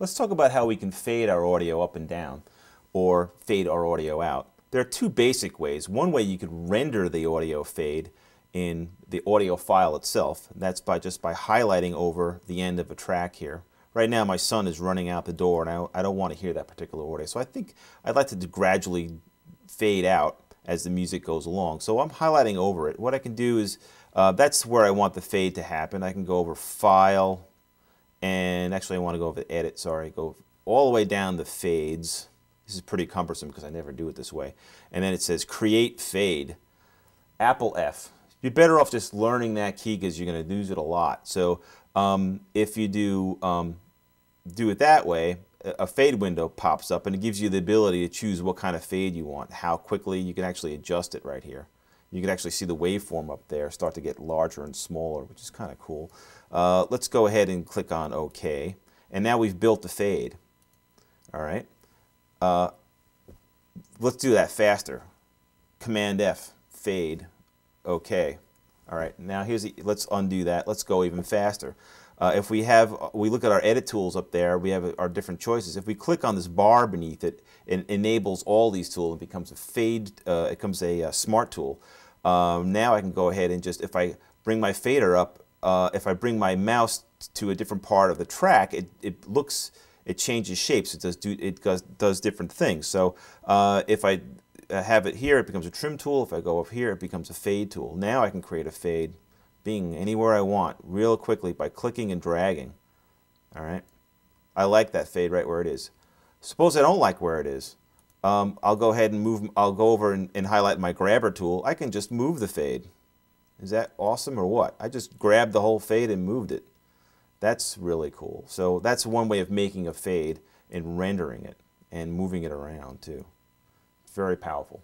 Let's talk about how we can fade our audio up and down or fade our audio out. There are two basic ways. One way you could render the audio fade in the audio file itself. That's by just by highlighting over the end of a track here. Right now my son is running out the door and I, I don't want to hear that particular audio. So I think I'd like to gradually fade out as the music goes along. So I'm highlighting over it. What I can do is, uh, that's where I want the fade to happen. I can go over File, and actually I want to go over the edit, sorry, go all the way down the fades. This is pretty cumbersome because I never do it this way. And then it says create fade, Apple F. You're better off just learning that key because you're going to use it a lot. So um, if you do um, do it that way, a fade window pops up and it gives you the ability to choose what kind of fade you want, how quickly you can actually adjust it right here. You can actually see the waveform up there start to get larger and smaller, which is kind of cool. Uh, let's go ahead and click on OK. And now we've built the fade. All right. Uh, let's do that faster. Command F, fade, OK. All right. Now here's the, let's undo that. Let's go even faster. Uh, if we have, we look at our edit tools up there, we have our different choices. If we click on this bar beneath it, it enables all these tools and becomes a fade, uh, it becomes a, a smart tool. Um, now I can go ahead and just, if I bring my fader up, uh, if I bring my mouse to a different part of the track, it, it looks, it changes shapes. It does do, it does, does different things. So uh, if I uh, have it here, it becomes a trim tool. If I go up here, it becomes a fade tool. Now I can create a fade being anywhere I want real quickly by clicking and dragging. All right. I like that fade right where it is. Suppose I don't like where it is. Um, I'll go ahead and move, I'll go over and, and highlight my grabber tool. I can just move the fade. Is that awesome or what? I just grabbed the whole fade and moved it. That's really cool. So that's one way of making a fade and rendering it and moving it around too. Very powerful.